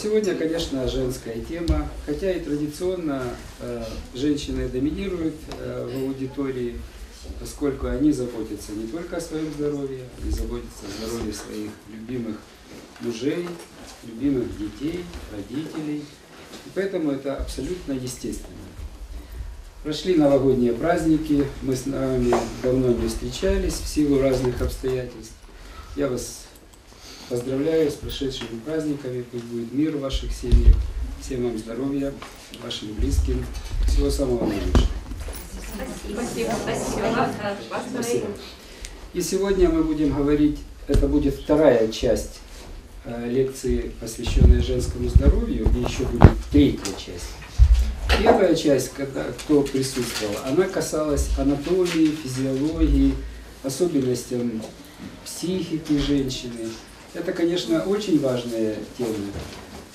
сегодня, конечно, женская тема, хотя и традиционно э, женщины доминируют э, в аудитории, поскольку они заботятся не только о своем здоровье, они заботятся о здоровье своих любимых мужей, любимых детей, родителей. И поэтому это абсолютно естественно. Прошли новогодние праздники, мы с вами давно не встречались в силу разных обстоятельств. Я вас поздравляю с прошедшими праздниками, пусть будет мир в ваших семьях, всем вам здоровья, вашим близким, всего самого наилучшего. Спасибо, спасибо. Спасибо. И сегодня мы будем говорить, это будет вторая часть э, лекции, посвященная женскому здоровью, и еще будет третья часть. Первая часть, когда, кто присутствовал, она касалась анатомии, физиологии, особенностям психики женщины. Это, конечно, очень важные темы.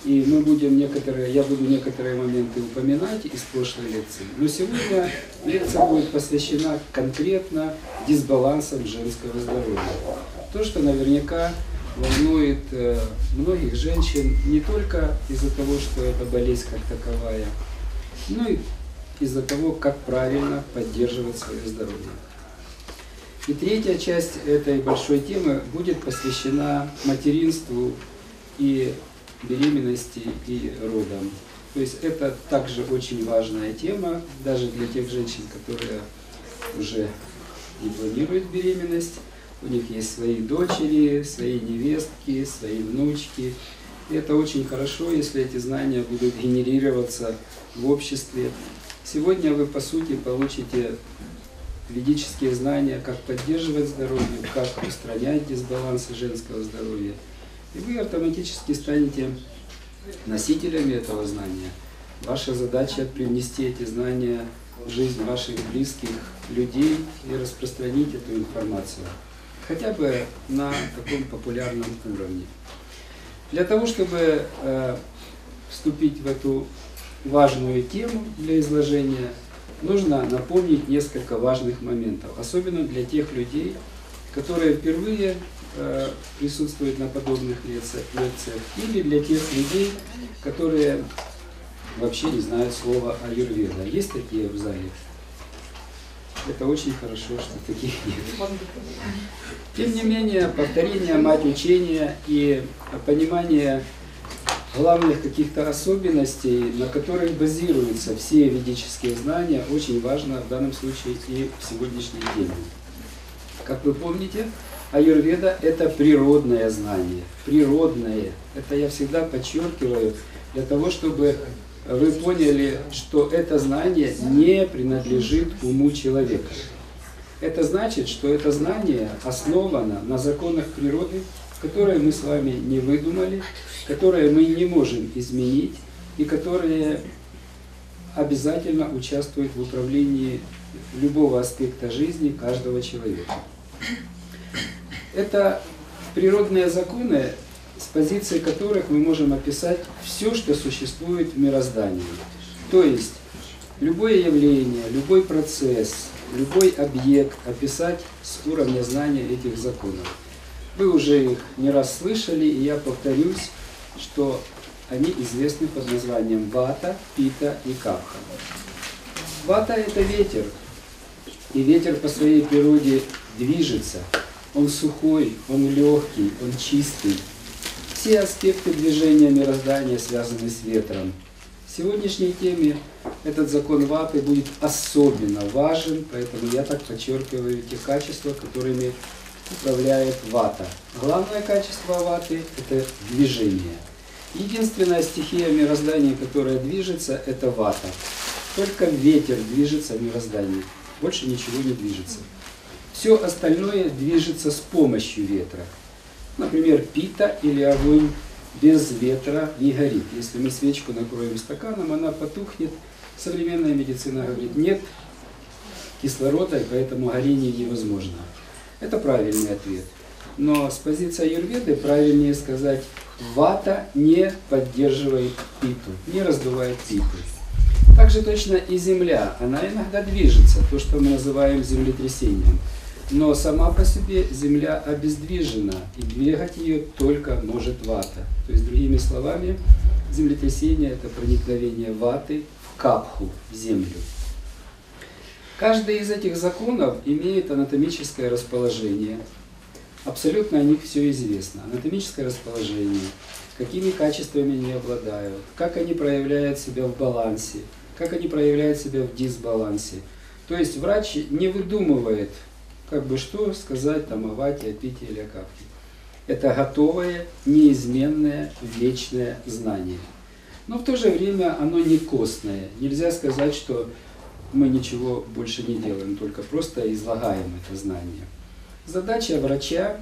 И мы будем некоторые, я буду некоторые моменты упоминать из прошлой лекции. Но сегодня лекция будет посвящена конкретно дисбалансам женского здоровья. То, что наверняка волнует э, многих женщин не только из-за того, что это болезнь как таковая, ну и из-за того, как правильно поддерживать свое здоровье. И третья часть этой большой темы будет посвящена материнству и беременности и родам. То есть это также очень важная тема, даже для тех женщин, которые уже не планируют беременность. У них есть свои дочери, свои невестки, свои внучки. И это очень хорошо, если эти знания будут генерироваться в обществе. Сегодня вы, по сути, получите ведические знания, как поддерживать здоровье, как устранять дисбалансы женского здоровья. И вы автоматически станете носителями этого знания. Ваша задача привнести эти знания в жизнь ваших близких людей и распространить эту информацию. Хотя бы на таком популярном уровне. Для того, чтобы э, вступить в эту важную тему для изложения, нужно напомнить несколько важных моментов, особенно для тех людей, которые впервые э, присутствуют на подобных лекциях, или для тех людей, которые вообще не знают слова аюрведа. Есть такие в зале? Это очень хорошо, что таких нет. Тем не менее, повторение мать учения и понимание главных каких-то особенностей, на которых базируются все ведические знания, очень важно в данном случае и в сегодняшний день. Как вы помните, аюрведа – это природное знание. Природное. Это я всегда подчеркиваю для того, чтобы вы поняли, что это знание не принадлежит уму человека. Это значит, что это знание основано на законах природы, которые мы с вами не выдумали, которые мы не можем изменить и которые обязательно участвуют в управлении любого аспекта жизни каждого человека. Это природные законы, с позиции которых мы можем описать все, что существует в мироздании. То есть любое явление, любой процесс, любой объект описать с уровня знания этих законов. Вы уже их не раз слышали, и я повторюсь, что они известны под названием вата, пита и капха. Вата – это ветер, и ветер по своей природе движется. Он сухой, он легкий, он чистый. Все аспекты движения мироздания связаны с ветром. В сегодняшней теме этот закон ваты будет особенно важен, поэтому я так подчеркиваю те качества, которыми управляет вата. Главное качество ваты – это движение. Единственная стихия мироздания, которая движется, это вата. Только ветер движется в мироздании. Больше ничего не движется. Все остальное движется с помощью ветра. Например, пита или огонь без ветра не горит. Если мы свечку накроем стаканом, она потухнет. Современная медицина говорит, нет кислорода, и поэтому горение невозможно. Это правильный ответ. Но с позиции аюрведы правильнее сказать, вата не поддерживает питу, не раздувает питу. Также точно и Земля, она иногда движется, то, что мы называем землетрясением. Но сама по себе Земля обездвижена, и двигать ее только может вата. То есть, другими словами, землетрясение – это проникновение ваты в капху, в землю. Каждый из этих законов имеет анатомическое расположение. Абсолютно о них все известно. Анатомическое расположение, какими качествами они обладают, как они проявляют себя в балансе, как они проявляют себя в дисбалансе. То есть врач не выдумывает, как бы что сказать там о вате, о пите или о капке. Это готовое, неизменное, вечное знание. Но в то же время оно не костное. Нельзя сказать, что мы ничего больше не делаем, только просто излагаем это знание. Задача врача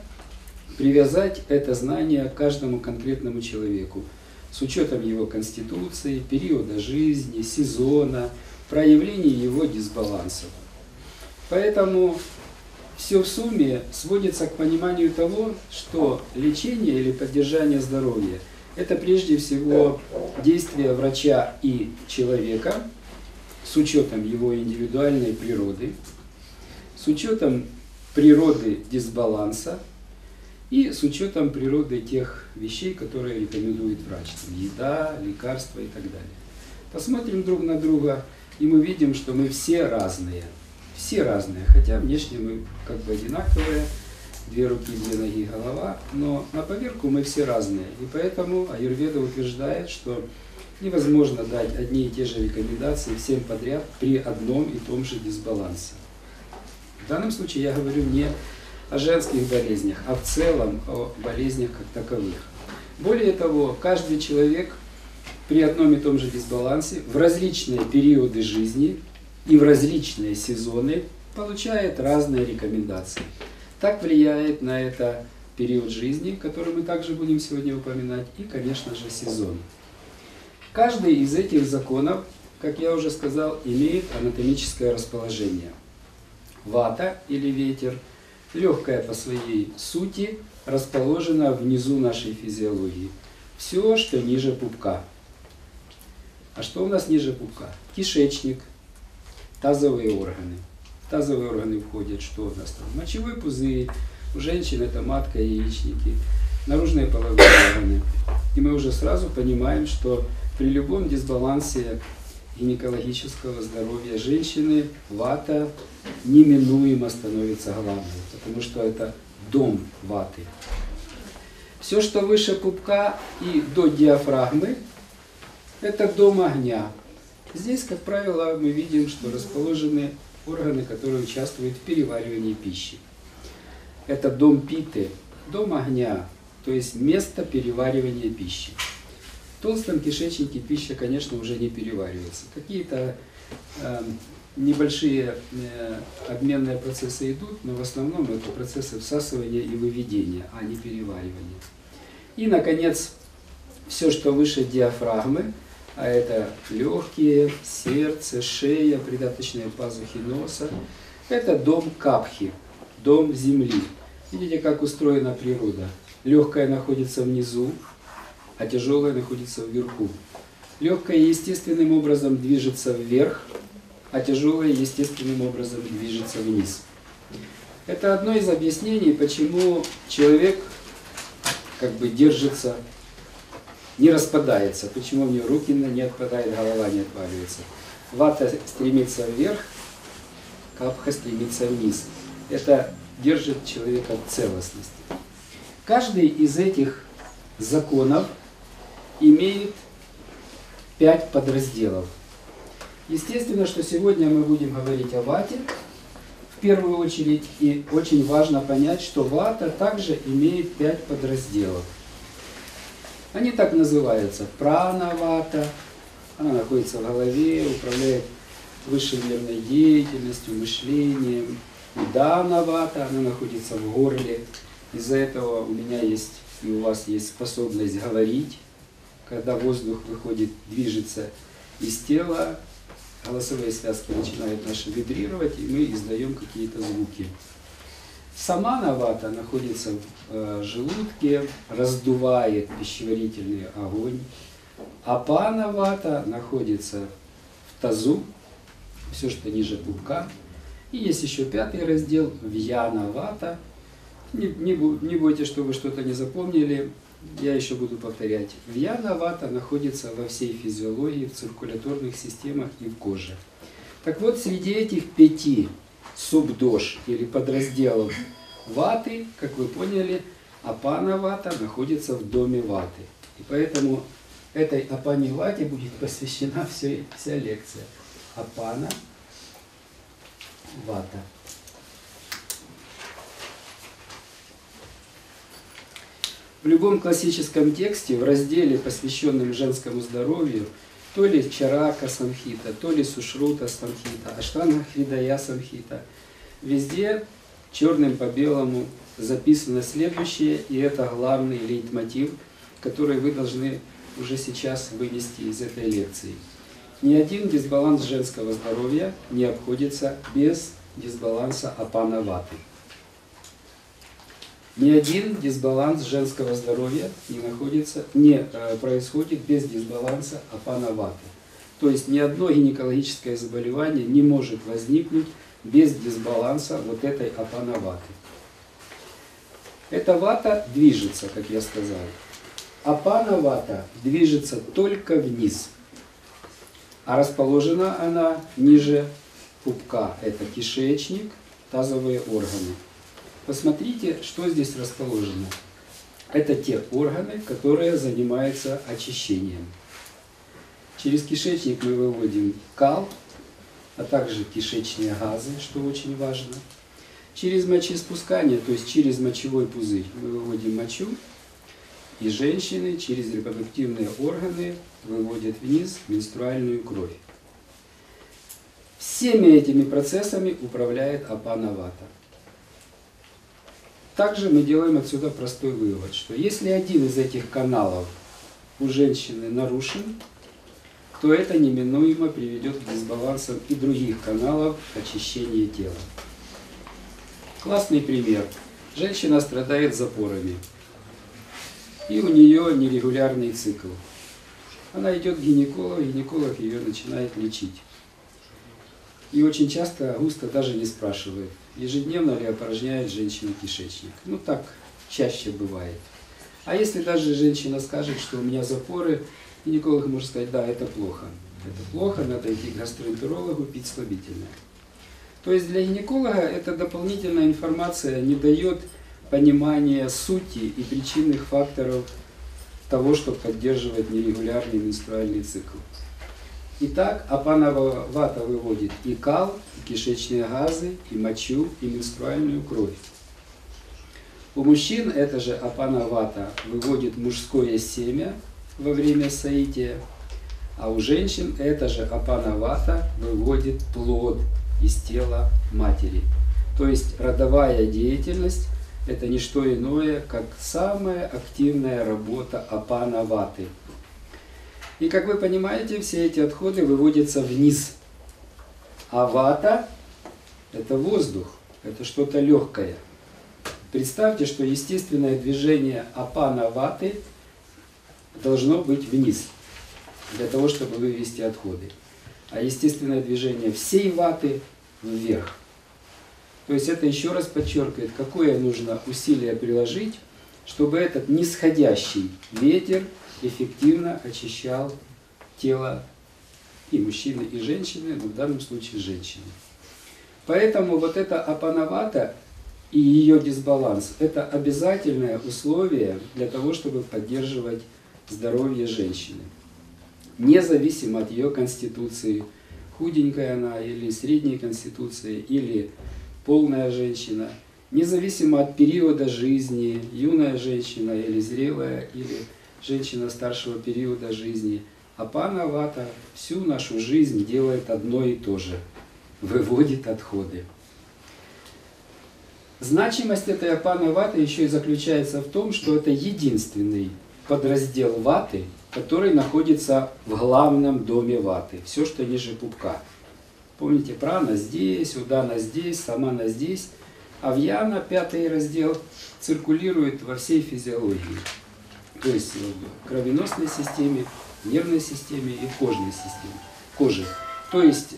привязать это знание к каждому конкретному человеку с учетом его конституции, периода жизни, сезона, проявлений его дисбалансов. Поэтому все в сумме сводится к пониманию того, что лечение или поддержание здоровья – это прежде всего действие врача и человека – с учетом его индивидуальной природы, с учетом природы дисбаланса и с учетом природы тех вещей, которые рекомендует врач. Еда, лекарства и так далее. Посмотрим друг на друга, и мы видим, что мы все разные. Все разные, хотя внешне мы как бы одинаковые, две руки, две ноги, голова, но на поверку мы все разные. И поэтому Аюрведа утверждает, что Невозможно дать одни и те же рекомендации всем подряд при одном и том же дисбалансе. В данном случае я говорю не о женских болезнях, а в целом о болезнях как таковых. Более того, каждый человек при одном и том же дисбалансе в различные периоды жизни и в различные сезоны получает разные рекомендации. Так влияет на это период жизни, который мы также будем сегодня упоминать, и, конечно же, сезон. Каждый из этих законов, как я уже сказал, имеет анатомическое расположение. Вата или ветер, легкая по своей сути, расположена внизу нашей физиологии. Все, что ниже пупка. А что у нас ниже пупка? Кишечник, тазовые органы. В тазовые органы входят что у нас там? Мочевой пузырь, у женщин это матка, яичники, наружные половые органы. И мы уже сразу понимаем, что при любом дисбалансе гинекологического здоровья женщины вата неминуемо становится главной, потому что это дом ваты. Все, что выше пупка и до диафрагмы, это дом огня. Здесь, как правило, мы видим, что расположены органы, которые участвуют в переваривании пищи. Это дом питы, дом огня, то есть место переваривания пищи. В толстом кишечнике пища, конечно, уже не переваривается. Какие-то э, небольшие э, обменные процессы идут, но в основном это процессы всасывания и выведения, а не переваривания. И, наконец, все, что выше диафрагмы, а это легкие, сердце, шея, придаточные пазухи носа, это дом капхи, дом земли. Видите, как устроена природа. Легкая находится внизу, а тяжелое находится вверху. Легкое естественным образом движется вверх, а тяжелое естественным образом движется вниз. Это одно из объяснений, почему человек как бы держится, не распадается, почему у него руки не отпадают, голова не отваливается. Вата стремится вверх, капха стремится вниз. Это держит человека в целостности. Каждый из этих законов имеет пять подразделов. Естественно, что сегодня мы будем говорить о вате в первую очередь, и очень важно понять, что вата также имеет пять подразделов. Они так называются. Прана-вата, она находится в голове, управляет высшей нервной деятельностью, мышлением. Дана-вата, она находится в горле. Из-за этого у меня есть и у вас есть способность говорить, когда воздух выходит, движется из тела, голосовые связки начинают наши вибрировать, и мы издаем какие-то звуки. Сама навата находится в э, желудке, раздувает пищеварительный огонь. А панавата находится в тазу, все, что ниже пупка. И есть еще пятый раздел, вьянавата. Не, не, не бойтесь, что вы что-то не запомнили. Я еще буду повторять, вьяна вата находится во всей физиологии, в циркуляторных системах и в коже. Так вот, среди этих пяти субдош или подразделов ваты, как вы поняли, апана вата находится в доме ваты. И поэтому этой апане вате будет посвящена вся, вся лекция. Апана вата. В любом классическом тексте, в разделе, посвященном женскому здоровью, то ли Чарака Самхита, то ли Сушрута Самхита, Аштанга Хридая Самхита, везде черным по белому записано следующее, и это главный лейтмотив, который вы должны уже сейчас вынести из этой лекции. Ни один дисбаланс женского здоровья не обходится без дисбаланса апанаваты. Ни один дисбаланс женского здоровья не находится, не э, происходит без дисбаланса апанаваты. То есть ни одно гинекологическое заболевание не может возникнуть без дисбаланса вот этой апанаваты. Эта вата движется, как я сказал. Апанавата движется только вниз. А расположена она ниже пупка. Это кишечник, тазовые органы. Посмотрите, что здесь расположено. Это те органы, которые занимаются очищением. Через кишечник мы выводим кал, а также кишечные газы, что очень важно. Через мочеиспускание, то есть через мочевой пузырь, мы выводим мочу, и женщины через репродуктивные органы выводят вниз менструальную кровь. Всеми этими процессами управляет апанавата. Также мы делаем отсюда простой вывод, что если один из этих каналов у женщины нарушен, то это неминуемо приведет к дисбалансам и других каналов очищения тела. Классный пример. Женщина страдает запорами, и у нее нерегулярный цикл. Она идет к гинекологу, гинеколог ее начинает лечить. И очень часто густо даже не спрашивает, ежедневно ли опорожняет женщина кишечник. Ну так чаще бывает. А если даже женщина скажет, что у меня запоры, гинеколог может сказать, да, это плохо. Это плохо, надо идти к гастроэнтерологу, пить слабительное. То есть для гинеколога эта дополнительная информация не дает понимания сути и причинных факторов того, что поддерживает нерегулярный менструальный цикл. Итак, апанава вата выводит и кал, и кишечные газы, и мочу, и менструальную кровь. У мужчин это же апанавата выводит мужское семя во время соития, а у женщин это же апанавата выводит плод из тела матери. То есть родовая деятельность – это не что иное, как самая активная работа апанаваты – и как вы понимаете, все эти отходы выводятся вниз. А вата – это воздух, это что-то легкое. Представьте, что естественное движение апана ваты должно быть вниз, для того, чтобы вывести отходы. А естественное движение всей ваты вверх. То есть это еще раз подчеркивает, какое нужно усилие приложить, чтобы этот нисходящий ветер эффективно очищал тело и мужчины, и женщины, но в данном случае женщины. Поэтому вот эта апанавата и ее дисбаланс – это обязательное условие для того, чтобы поддерживать здоровье женщины. Независимо от ее конституции, худенькая она или средней конституции, или полная женщина, независимо от периода жизни, юная женщина или зрелая, или женщина старшего периода жизни. А пана Вата всю нашу жизнь делает одно и то же. Выводит отходы. Значимость этой апана ваты еще и заключается в том, что это единственный подраздел ваты, который находится в главном доме ваты. Все, что ниже пупка. Помните, прана здесь, удана здесь, самана здесь. А вьяна, пятый раздел, циркулирует во всей физиологии то есть в кровеносной системе, нервной системе и кожной системе, кожи. То есть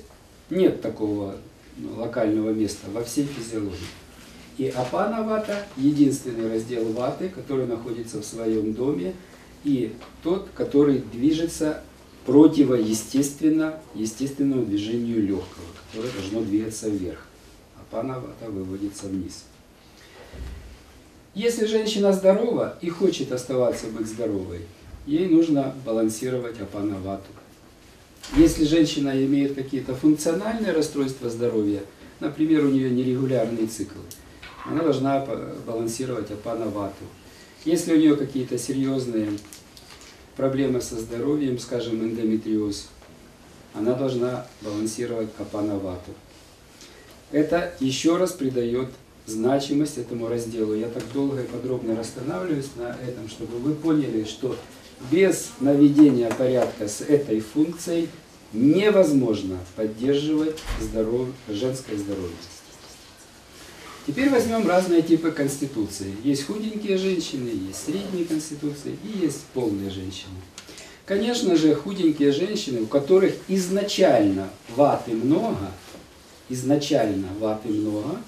нет такого ну, локального места во всей физиологии. И апана вата – единственный раздел ваты, который находится в своем доме, и тот, который движется противоестественно естественному движению легкого, которое должно двигаться вверх. Апана вата выводится вниз. Если женщина здорова и хочет оставаться быть здоровой, ей нужно балансировать апанавату. Если женщина имеет какие-то функциональные расстройства здоровья, например, у нее нерегулярный цикл, она должна балансировать апанавату. Если у нее какие-то серьезные проблемы со здоровьем, скажем, эндометриоз, она должна балансировать апанавату. Это еще раз придает значимость этому разделу. Я так долго и подробно расстанавливаюсь на этом, чтобы вы поняли, что без наведения порядка с этой функцией невозможно поддерживать здоров... женское здоровье. Теперь возьмем разные типы конституции. Есть худенькие женщины, есть средние конституции и есть полные женщины. Конечно же, худенькие женщины, у которых изначально ваты много, изначально ваты много,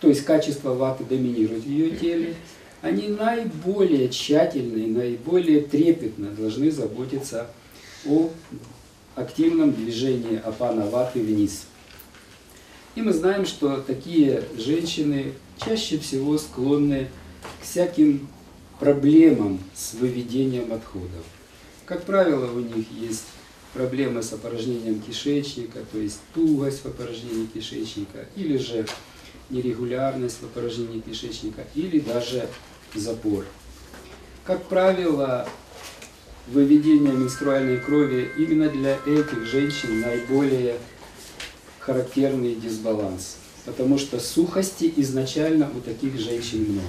то есть качество ваты доминирует в ее теле, они наиболее тщательно и наиболее трепетно должны заботиться о активном движении апана ваты вниз. И мы знаем, что такие женщины чаще всего склонны к всяким проблемам с выведением отходов. Как правило, у них есть проблемы с опорожнением кишечника, то есть тугость в опорожнении кишечника, или же нерегулярность в опорожнении кишечника или даже запор. Как правило, выведение менструальной крови именно для этих женщин наиболее характерный дисбаланс, потому что сухости изначально у таких женщин много.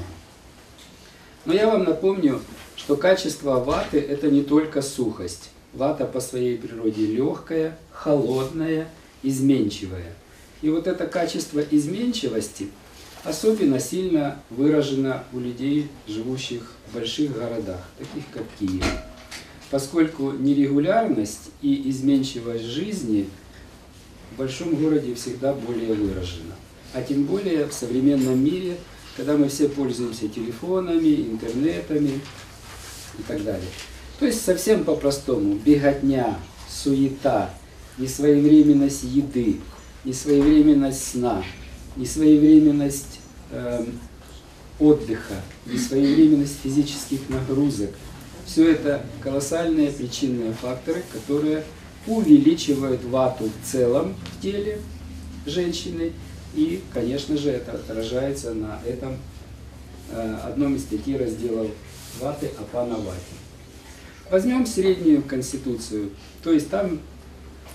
Но я вам напомню, что качество ваты – это не только сухость. Вата по своей природе легкая, холодная, изменчивая – и вот это качество изменчивости особенно сильно выражено у людей, живущих в больших городах, таких как Киев. Поскольку нерегулярность и изменчивость жизни в большом городе всегда более выражена. А тем более в современном мире, когда мы все пользуемся телефонами, интернетами и так далее. То есть совсем по-простому, беготня, суета, несвоевременность еды, несвоевременность сна, несвоевременность э, отдыха, несвоевременность физических нагрузок. Все это колоссальные причинные факторы, которые увеличивают вату в целом в теле женщины. И, конечно же, это отражается на этом э, одном из пяти разделов ваты Апанавати. Возьмем среднюю конституцию, то есть там,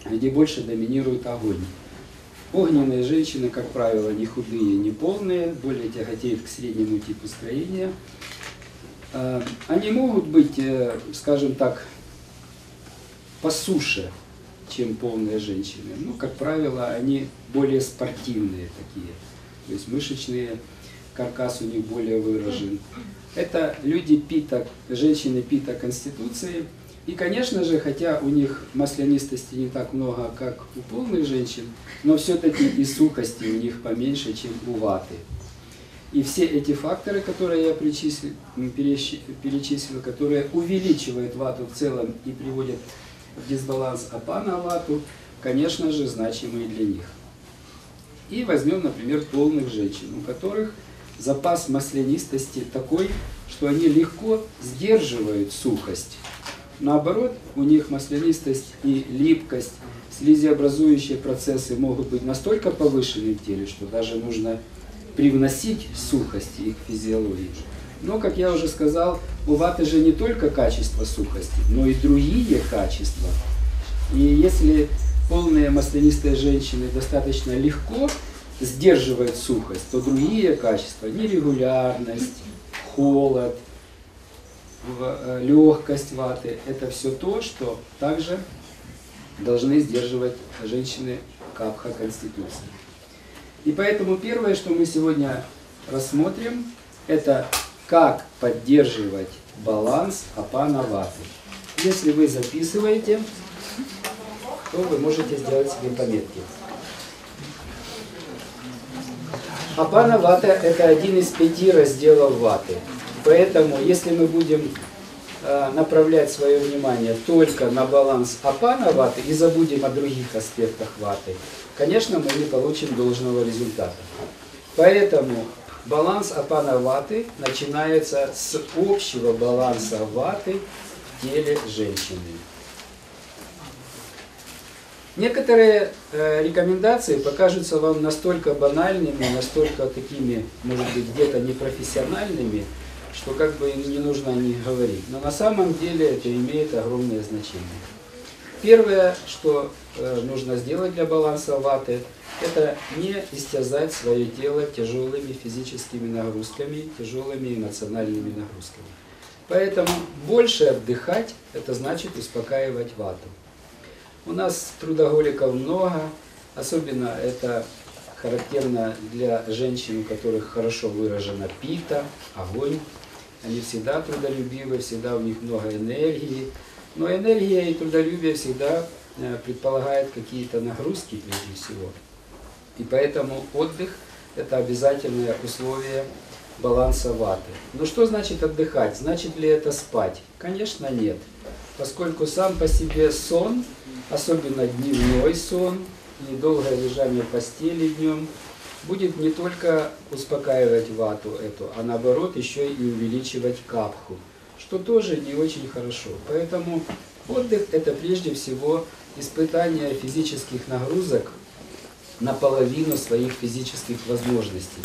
где больше доминирует огонь. Огненные женщины, как правило, не худые, не полные, более тяготеют к среднему типу строения. А, они могут быть, э, скажем так, по суше, чем полные женщины. Ну, как правило, они более спортивные такие. То есть мышечные, каркас у них более выражен. Это люди пита, женщины пита конституции – и, конечно же, хотя у них маслянистости не так много, как у полных женщин, но все-таки и сухости у них поменьше, чем у ваты. И все эти факторы, которые я перечислил, которые увеличивают вату в целом и приводят в дисбаланс апана вату, конечно же, значимые для них. И возьмем, например, полных женщин, у которых запас маслянистости такой, что они легко сдерживают сухость. Наоборот, у них маслянистость и липкость, слизеобразующие процессы могут быть настолько повышены в теле, что даже нужно привносить сухость их физиологии. Но, как я уже сказал, у ваты же не только качество сухости, но и другие качества. И если полные маслянистые женщины достаточно легко сдерживают сухость, то другие качества, нерегулярность, холод – легкость ваты, это все то, что также должны сдерживать женщины капха конституции. И поэтому первое, что мы сегодня рассмотрим, это как поддерживать баланс апана ваты. Если вы записываете, то вы можете сделать себе пометки. Апана вата – это один из пяти разделов ваты. Поэтому, если мы будем э, направлять свое внимание только на баланс апана ваты и забудем о других аспектах ваты, конечно, мы не получим должного результата. Поэтому баланс апана ваты начинается с общего баланса ваты в теле женщины. Некоторые э, рекомендации покажутся вам настолько банальными, настолько такими, может быть, где-то непрофессиональными, что как бы не нужно о них говорить. Но на самом деле это имеет огромное значение. Первое, что э, нужно сделать для баланса ваты, это не истязать свое тело тяжелыми физическими нагрузками, тяжелыми эмоциональными нагрузками. Поэтому больше отдыхать, это значит успокаивать вату. У нас трудоголиков много, особенно это характерно для женщин, у которых хорошо выражена пита, огонь. Они всегда трудолюбивы, всегда у них много энергии. Но энергия и трудолюбие всегда э, предполагает какие-то нагрузки прежде всего. И поэтому отдых – это обязательное условие баланса ваты. Но что значит отдыхать? Значит ли это спать? Конечно, нет. Поскольку сам по себе сон – особенно дневной сон и долгое лежание в постели днем, будет не только успокаивать вату эту, а наоборот еще и увеличивать капху, что тоже не очень хорошо. Поэтому отдых это прежде всего испытание физических нагрузок наполовину своих физических возможностей.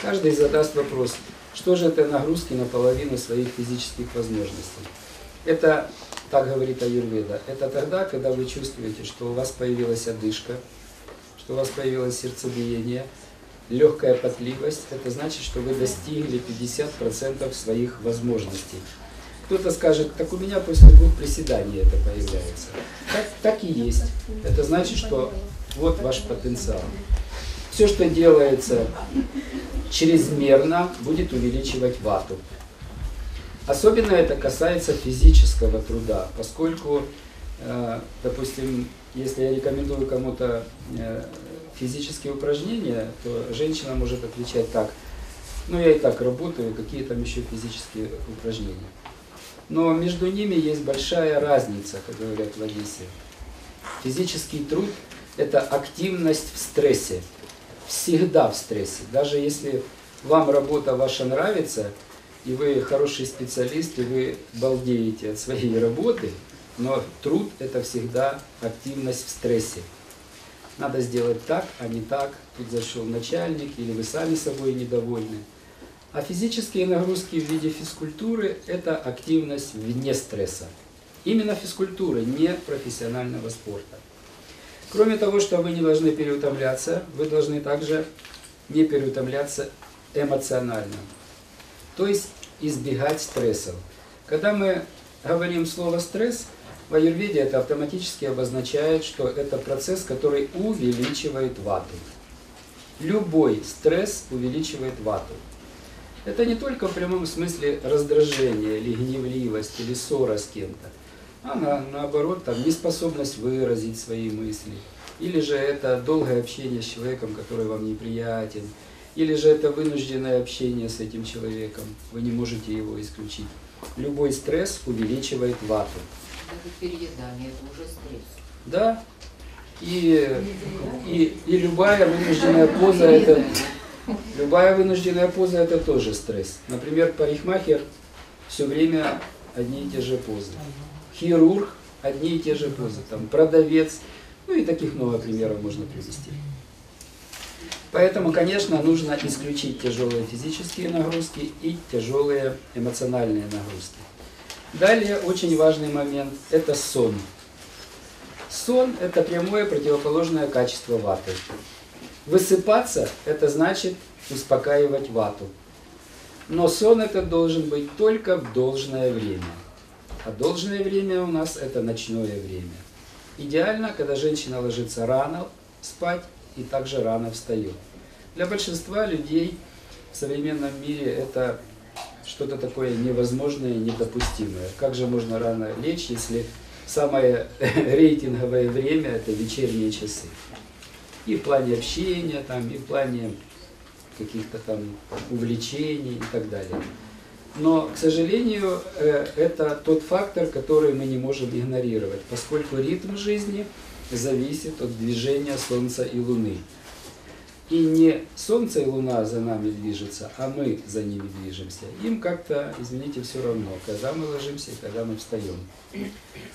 Каждый задаст вопрос, что же это нагрузки наполовину своих физических возможностей. Это так говорит Аюрведа, это тогда, когда вы чувствуете, что у вас появилась одышка, что у вас появилось сердцебиение, легкая потливость, это значит, что вы достигли 50% своих возможностей. Кто-то скажет, так у меня после двух приседаний это появляется. Так, так и есть. Это значит, что вот ваш потенциал. Все, что делается чрезмерно, будет увеличивать вату. Особенно это касается физического труда, поскольку, э, допустим, если я рекомендую кому-то э, физические упражнения, то женщина может отвечать так, ну я и так работаю, какие там еще физические упражнения. Но между ними есть большая разница, как говорят в Одессе. Физический труд – это активность в стрессе, всегда в стрессе. Даже если вам работа ваша нравится – и вы хороший специалист, и вы балдеете от своей работы, но труд – это всегда активность в стрессе. Надо сделать так, а не так. Тут зашел начальник, или вы сами собой недовольны. А физические нагрузки в виде физкультуры – это активность вне стресса. Именно физкультуры, не профессионального спорта. Кроме того, что вы не должны переутомляться, вы должны также не переутомляться эмоционально. То есть избегать стрессов. Когда мы говорим слово «стресс», в аюрведе это автоматически обозначает, что это процесс, который увеличивает вату. Любой стресс увеличивает вату. Это не только в прямом смысле раздражение или гневливость или ссора с кем-то, а на, наоборот там неспособность выразить свои мысли. Или же это долгое общение с человеком, который вам неприятен, или же это вынужденное общение с этим человеком, вы не можете его исключить. Любой стресс увеличивает вату. Это переедание, это уже стресс. Да. И, и, и любая вынужденная поза это любая вынужденная поза это тоже стресс. Например, парикмахер все время одни и те же позы. Хирург одни и те же позы. Там продавец. Ну и таких много примеров можно привести. Поэтому, конечно, нужно исключить тяжелые физические нагрузки и тяжелые эмоциональные нагрузки. Далее очень важный момент – это сон. Сон – это прямое противоположное качество ваты. Высыпаться – это значит успокаивать вату. Но сон этот должен быть только в должное время. А должное время у нас – это ночное время. Идеально, когда женщина ложится рано спать, и также рано встает. Для большинства людей в современном мире это что-то такое невозможное, недопустимое. Как же можно рано лечь, если самое рейтинговое время – это вечерние часы? И в плане общения, там, и в плане каких-то там увлечений и так далее. Но, к сожалению, э, это тот фактор, который мы не можем игнорировать, поскольку ритм жизни зависит от движения Солнца и Луны. И не Солнце и Луна за нами движутся, а мы за ними движемся. Им как-то, извините, все равно, когда мы ложимся и когда мы встаем.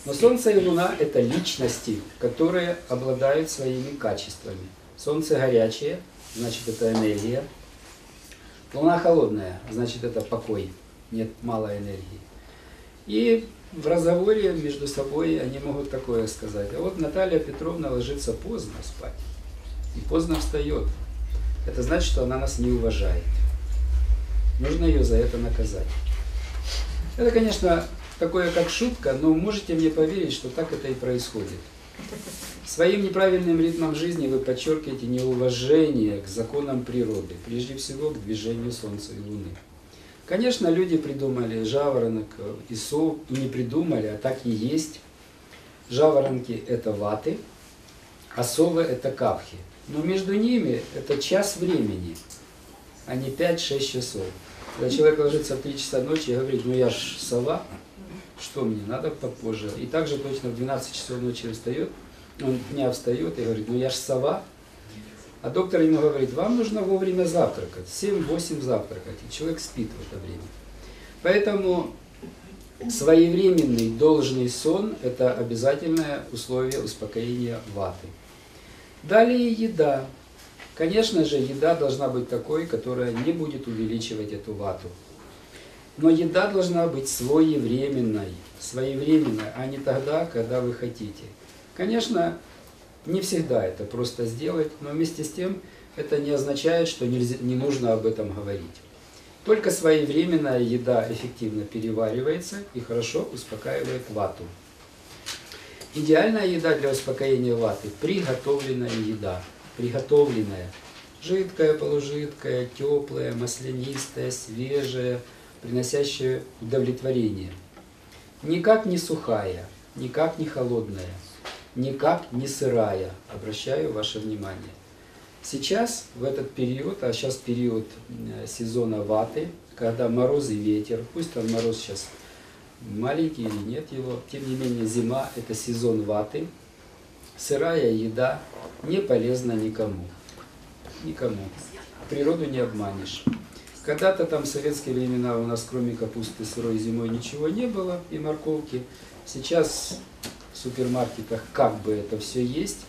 Но Солнце и Луна – это личности, которые обладают своими качествами. Солнце горячее, значит, это энергия. Луна холодная, значит, это покой, нет мало энергии. И в разговоре между собой они могут такое сказать. А вот Наталья Петровна ложится поздно спать и поздно встает. Это значит, что она нас не уважает. Нужно ее за это наказать. Это, конечно, такое как шутка, но можете мне поверить, что так это и происходит. Своим неправильным ритмом жизни вы подчеркиваете неуважение к законам природы, прежде всего к движению Солнца и Луны. Конечно, люди придумали жаворонок и сов, и не придумали, а так и есть. Жаворонки – это ваты, а совы – это капхи. Но между ними это час времени, а не 5-6 часов. Когда человек ложится в 3 часа ночи и говорит, ну я ж сова, что мне надо попозже. И также точно в 12 часов ночи встает, он дня встает и говорит, ну я ж сова. А доктор ему говорит, вам нужно вовремя завтракать, 7-8 завтракать, и человек спит в это время. Поэтому своевременный должный сон – это обязательное условие успокоения ваты. Далее еда. Конечно же, еда должна быть такой, которая не будет увеличивать эту вату. Но еда должна быть своевременной, своевременной, а не тогда, когда вы хотите. Конечно, не всегда это просто сделать, но вместе с тем это не означает, что не нужно об этом говорить. Только своевременная еда эффективно переваривается и хорошо успокаивает вату. Идеальная еда для успокоения ваты – приготовленная еда. Приготовленная. Жидкая, полужидкая, теплая, маслянистая, свежая, приносящая удовлетворение. Никак не сухая, никак не холодная – никак не сырая. Обращаю ваше внимание. Сейчас, в этот период, а сейчас период э, сезона ваты, когда мороз и ветер, пусть там мороз сейчас маленький или нет его, тем не менее зима – это сезон ваты, сырая еда не полезна никому. Никому. Природу не обманешь. Когда-то там в советские времена у нас кроме капусты сырой зимой ничего не было и морковки. Сейчас супермаркетах как бы это все есть,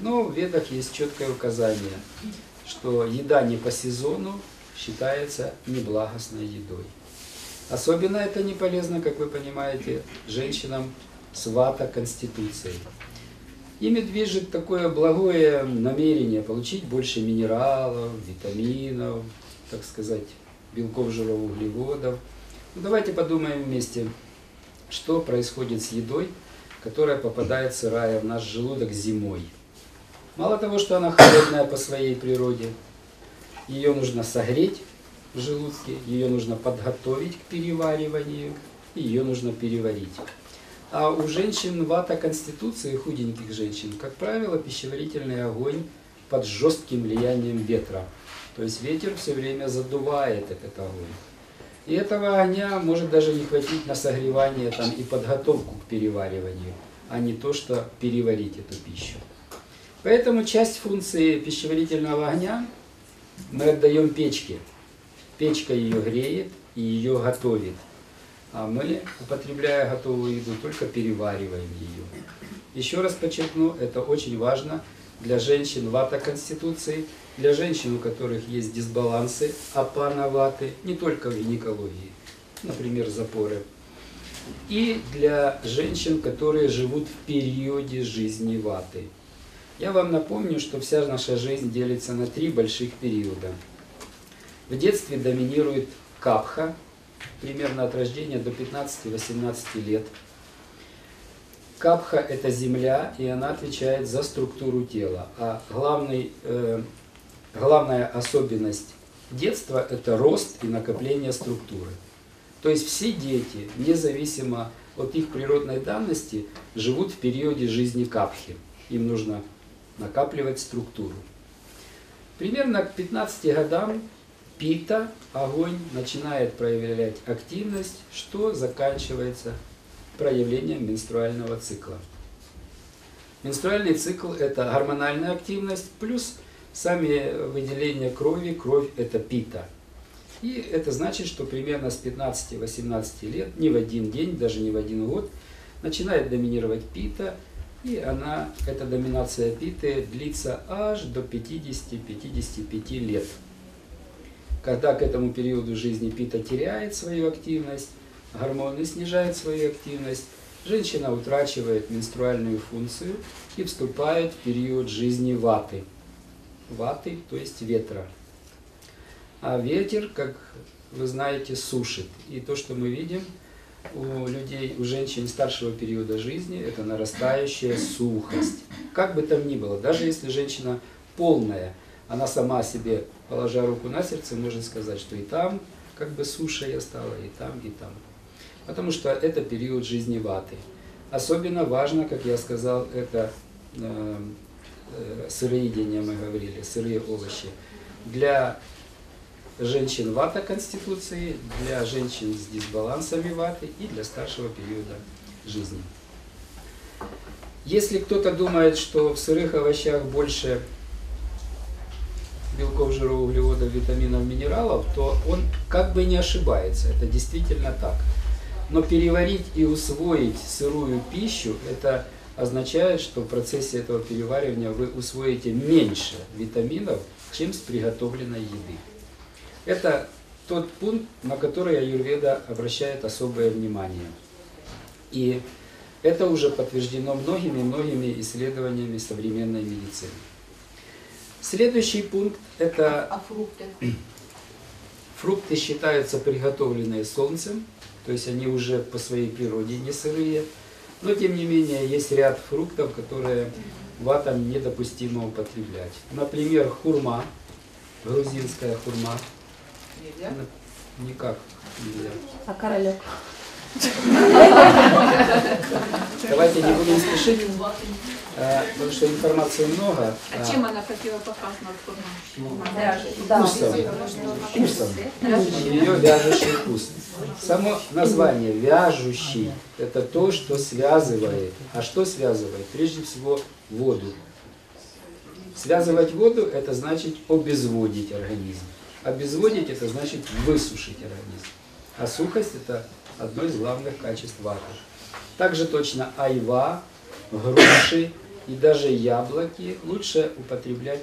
но в ведах есть четкое указание, что еда не по сезону считается неблагостной едой. Особенно это не полезно, как вы понимаете, женщинам с вата конституцией. Ими движет такое благое намерение получить больше минералов, витаминов, так сказать, белков, жиров, углеводов. Ну, давайте подумаем вместе, что происходит с едой, которая попадает сырая в наш желудок зимой. Мало того, что она холодная по своей природе, ее нужно согреть в желудке, ее нужно подготовить к перевариванию, ее нужно переварить. А у женщин вата конституции, худеньких женщин, как правило, пищеварительный огонь под жестким влиянием ветра. То есть ветер все время задувает этот огонь. И этого огня может даже не хватить на согревание там, и подготовку к перевариванию, а не то, что переварить эту пищу. Поэтому часть функции пищеварительного огня мы отдаем печке. Печка ее греет и ее готовит. А мы, употребляя готовую еду, только перевариваем ее. Еще раз подчеркну, это очень важно для женщин вата конституции, для женщин, у которых есть дисбалансы апана ваты, не только в гинекологии, например, запоры, и для женщин, которые живут в периоде жизни ваты. Я вам напомню, что вся наша жизнь делится на три больших периода. В детстве доминирует капха, примерно от рождения до 15-18 лет – Капха – это земля, и она отвечает за структуру тела. А главный, э, главная особенность детства – это рост и накопление структуры. То есть все дети, независимо от их природной данности, живут в периоде жизни капхи. Им нужно накапливать структуру. Примерно к 15 годам пита, огонь, начинает проявлять активность, что заканчивается проявлением менструального цикла. Менструальный цикл – это гормональная активность плюс сами выделения крови. Кровь – это пита. И это значит, что примерно с 15-18 лет, не в один день, даже не в один год, начинает доминировать пита, и она, эта доминация питы длится аж до 50-55 лет. Когда к этому периоду жизни пита теряет свою активность, гормоны снижают свою активность, женщина утрачивает менструальную функцию и вступает в период жизни ваты. Ваты, то есть ветра. А ветер, как вы знаете, сушит. И то, что мы видим у людей, у женщин старшего периода жизни, это нарастающая сухость. Как бы там ни было, даже если женщина полная, она сама себе, положа руку на сердце, может сказать, что и там как бы суша я стала, и там, и там. Потому что это период жизни ваты. Особенно важно, как я сказал, это э, э, сыроедение, мы говорили, сырые овощи. Для женщин вата конституции, для женщин с дисбалансами ваты и для старшего периода жизни. Если кто-то думает, что в сырых овощах больше белков, жиров, углеводов, витаминов, минералов, то он как бы не ошибается. Это действительно так. Но переварить и усвоить сырую пищу, это означает, что в процессе этого переваривания вы усвоите меньше витаминов, чем с приготовленной еды. Это тот пункт, на который Аюрведа обращает особое внимание. И это уже подтверждено многими-многими исследованиями современной медицины. Следующий пункт – это А фрукты? фрукты считаются приготовленные солнцем, то есть они уже по своей природе не сырые. Но тем не менее есть ряд фруктов, которые ватам недопустимо употреблять. Например, хурма, грузинская хурма, Нельзя? никак нельзя. А королек? Давайте не будем спешить, э, потому что информации много. А чем она противопоказана. Вкусом. Вкусом. Ее вяжущий вкус. Само название вяжущий – это то, что связывает. А что связывает? Прежде всего воду. Связывать воду – это значит обезводить организм. Обезводить – это значит высушить организм. А сухость – это одно из главных качеств ваты. Также точно айва, груши и даже яблоки лучше употреблять,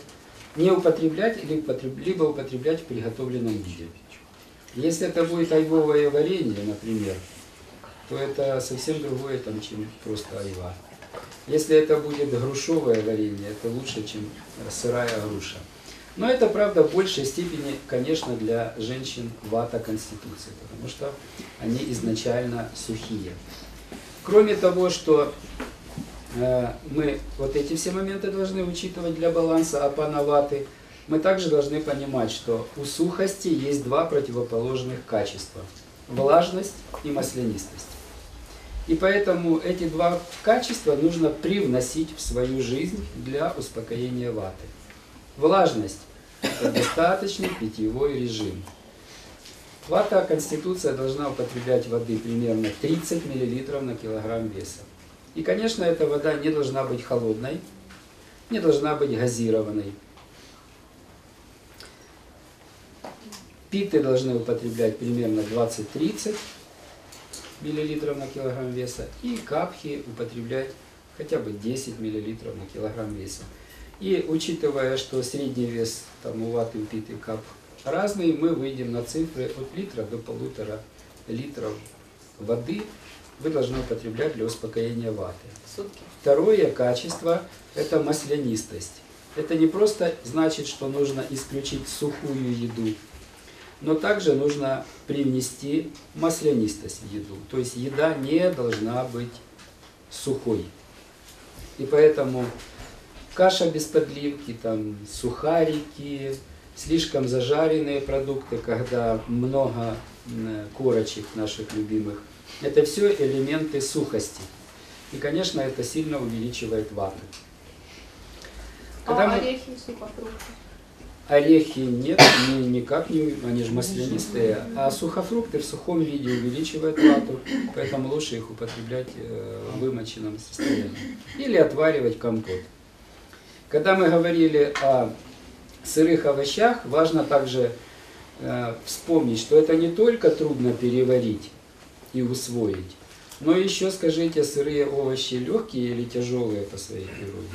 не употреблять или либо употреблять в приготовленном виде. Если это будет айвовое варенье, например, то это совсем другое, там, чем просто айва. Если это будет грушевое варенье, это лучше, чем сырая груша. Но это, правда, в большей степени, конечно, для женщин вата конституции, потому что они изначально сухие. Кроме того, что э, мы вот эти все моменты должны учитывать для баланса апана ваты, мы также должны понимать, что у сухости есть два противоположных качества – влажность и маслянистость. И поэтому эти два качества нужно привносить в свою жизнь для успокоения ваты. Влажность – достаточный питьевой режим. Вата конституция должна употреблять воды примерно 30 мл на килограмм веса. И, конечно, эта вода не должна быть холодной, не должна быть газированной. Питы должны употреблять примерно 20-30 мл на килограмм веса. И капхи употреблять хотя бы 10 мл на килограмм веса. И учитывая, что средний вес там, у ваты, у питы, кап разный, мы выйдем на цифры от литра до полутора литров воды вы должны употреблять для успокоения ваты. Сутки. Второе качество – это маслянистость. Это не просто значит, что нужно исключить сухую еду, но также нужно привнести маслянистость в еду. То есть еда не должна быть сухой. И поэтому каша без подливки, там, сухарики, слишком зажаренные продукты, когда много корочек наших любимых, это все элементы сухости. И, конечно, это сильно увеличивает вату. Когда А мы- орехи, сухофрукты? Орехи нет, ни- никак не, они же маслянистые, а сухофрукты в сухом виде увеличивают вату, поэтому лучше их употреблять э, в вымоченном состоянии. Или отваривать компот. Когда мы говорили о сырых овощах, важно также э, вспомнить, что это не только трудно переварить и усвоить, но еще скажите, сырые овощи легкие или тяжелые по своей природе?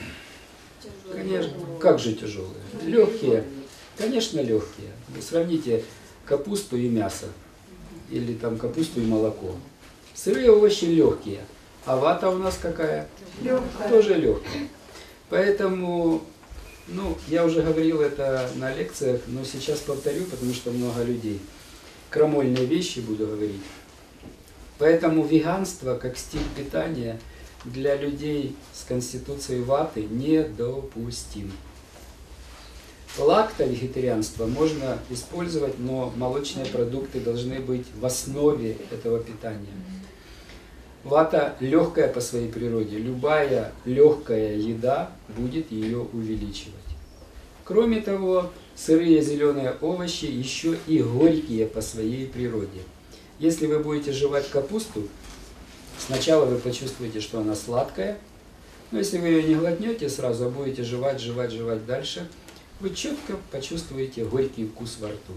Конечно. Как же тяжелые? Легкие. Конечно, легкие. Вы сравните капусту и мясо. Или там капусту и молоко. Сырые овощи легкие. А вата у нас какая? Тоже легкая. Поэтому, ну, я уже говорил это на лекциях, но сейчас повторю, потому что много людей. Крамольные вещи буду говорить. Поэтому веганство как стиль питания для людей с конституцией ваты недопустим. Лакто-вегетарианство можно использовать, но молочные продукты должны быть в основе этого питания. Вата легкая по своей природе. Любая легкая еда будет ее увеличивать. Кроме того, сырые зеленые овощи еще и горькие по своей природе. Если вы будете жевать капусту, сначала вы почувствуете, что она сладкая, но если вы ее не глотнете сразу, а будете жевать, жевать, жевать дальше, вы четко почувствуете горький вкус во рту.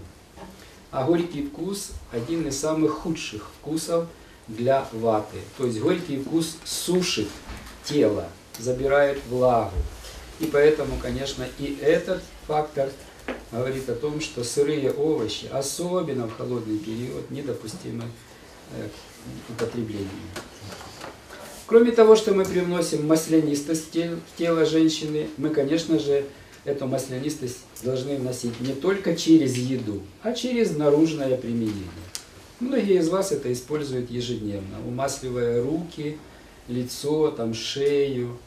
А горький вкус один из самых худших вкусов для ваты. То есть горький вкус сушит тело, забирает влагу. И поэтому, конечно, и этот фактор говорит о том, что сырые овощи, особенно в холодный период, недопустимы э, к употреблению. Кроме того, что мы привносим маслянистость в тело женщины, мы, конечно же, эту маслянистость должны вносить не только через еду, а через наружное применение. Многие из вас это используют ежедневно, умасливая руки, лицо, там, шею.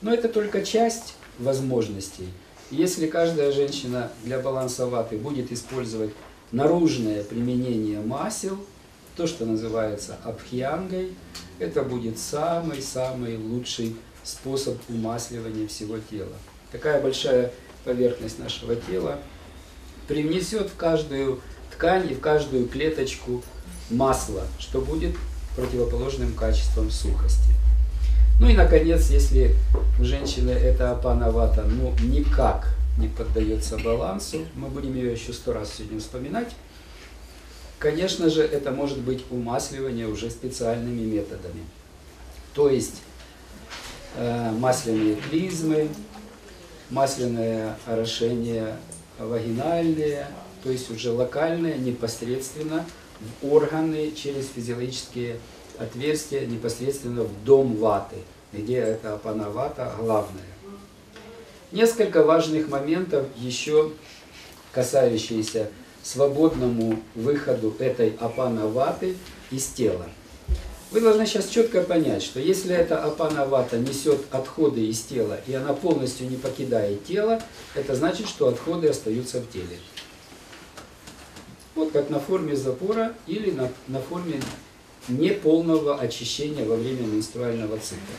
Но это только часть возможностей. Если каждая женщина для баланса ваты будет использовать наружное применение масел, то, что называется абхьянгой, это будет самый-самый лучший способ умасливания всего тела. Такая большая поверхность нашего тела привнесет в каждую ткань и в каждую клеточку масло, что будет противоположным качеством сухости. Ну и, наконец, если у женщины эта апановата ну, никак не поддается балансу, мы будем ее еще сто раз сегодня вспоминать, конечно же, это может быть умасливание уже специальными методами. То есть э, масляные клизмы, масляное орошение вагинальные, то есть уже локальное, непосредственно в органы через физиологические отверстия, непосредственно в дом ваты, где эта апановата главная. Несколько важных моментов еще касающиеся свободному выходу этой апановаты из тела. Вы должны сейчас четко понять, что если эта апановата несет отходы из тела, и она полностью не покидает тело, это значит, что отходы остаются в теле. Вот как на форме запора или на, на форме неполного очищения во время менструального цикла.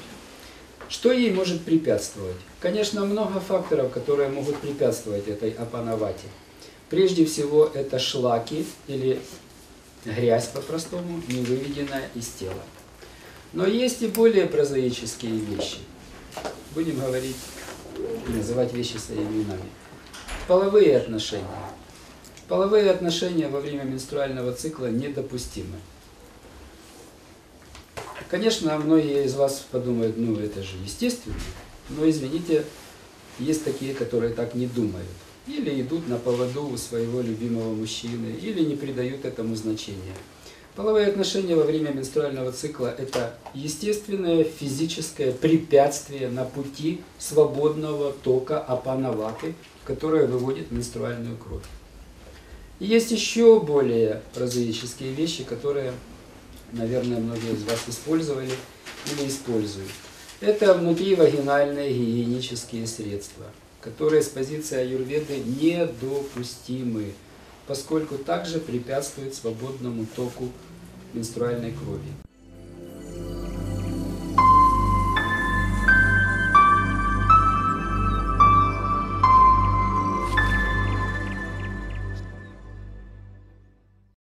Что ей может препятствовать? Конечно, много факторов, которые могут препятствовать этой апановате. Прежде всего, это шлаки или грязь по-простому, не выведенная из тела. Но есть и более прозаические вещи. Будем говорить, называть вещи своими именами. Половые отношения. Половые отношения во время менструального цикла недопустимы. Конечно, многие из вас подумают, ну это же естественно, но извините, есть такие, которые так не думают. Или идут на поводу у своего любимого мужчины, или не придают этому значения. Половые отношения во время менструального цикла – это естественное физическое препятствие на пути свободного тока апановаты, которое выводит менструальную кровь. Есть еще более прозаические вещи, которые, наверное, многие из вас использовали или используют. Это внутривагинальные гигиенические средства, которые с позиции аюрведы недопустимы, поскольку также препятствуют свободному току менструальной крови.